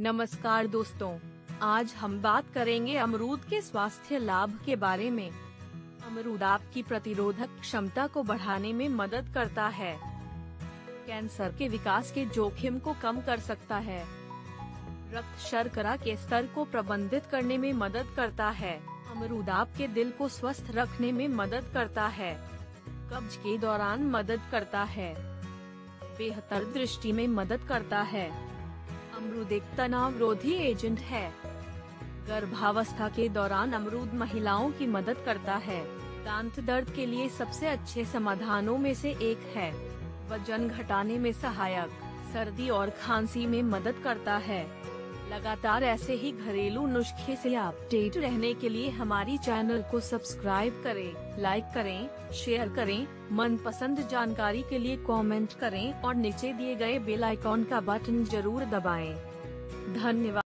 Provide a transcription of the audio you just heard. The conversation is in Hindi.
नमस्कार दोस्तों, आज हम बात करेंगे अमरूद के स्वास्थ्य लाभ के बारे में। अमरूद आपकी प्रतिरोधक क्षमता को बढ़ाने में मदद करता है। कैंसर के विकास के जोखिम को कम कर सकता है। रक्त शर्करा के स्तर को प्रबंधित करने में मदद करता है। अमरूद आपके दिल को स्वस्थ रखने में मदद करता है। कब्ज के दौरान मदद करता है। बेहतर दृष्टि में मदद करता है। अमरूद एक तनाव रोधी एजेंट है। गर्भावस्था के दौरान अमरूद महिलाओं की मदद करता है। दांत दर्द के लिए सबसे अच्छे समाधानों में से एक है। वज़न घटाने में सहायक, सर्दी और खांसी में मदद करता है। लगातार ऐसे ही घरेलू नुस्खे से अपडेट रहने के लिए हमारी चैनल को सब्सक्राइब करें, लाइक करें, शेयर करें, मनपसंद जानकारी के लिए कमेंट करें और नीचे दिए गए बेल आइकॉन का बटन ज़रूर दबाएँ। धन्यवाद